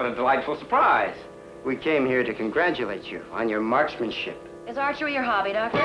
What a delightful surprise. We came here to congratulate you on your marksmanship. Is archery your hobby, Doctor?